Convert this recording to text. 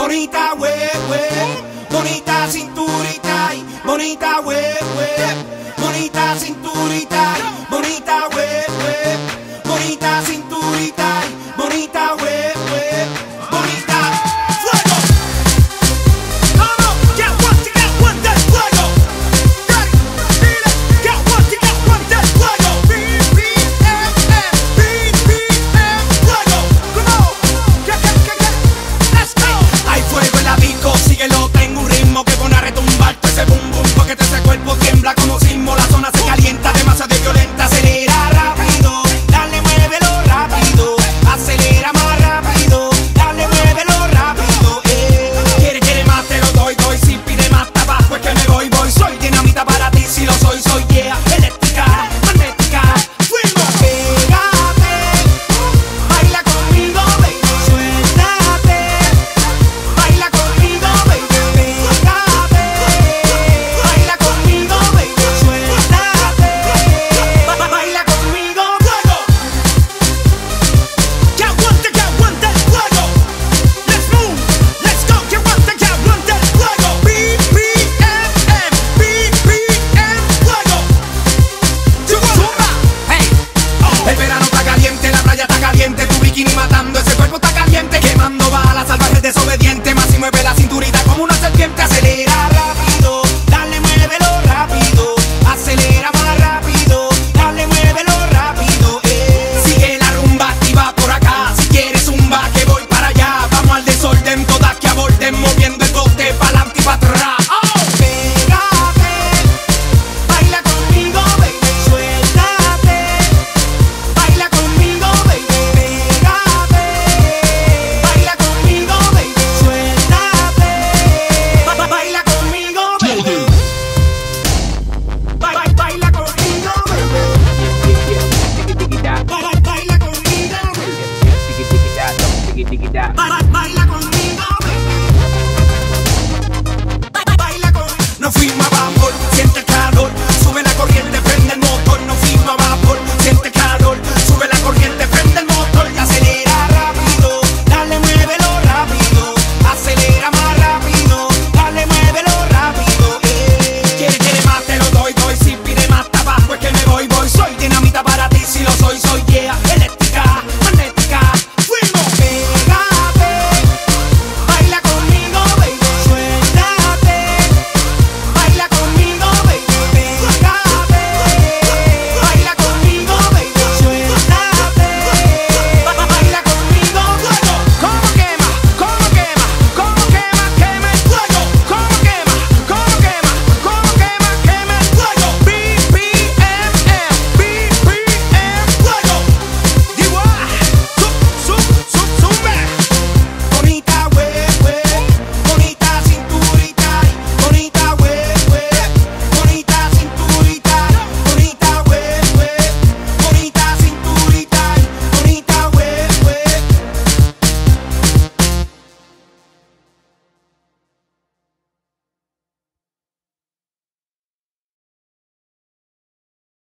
bonita web, web, bonita cinturita y bonita web, web, bonita cinturita.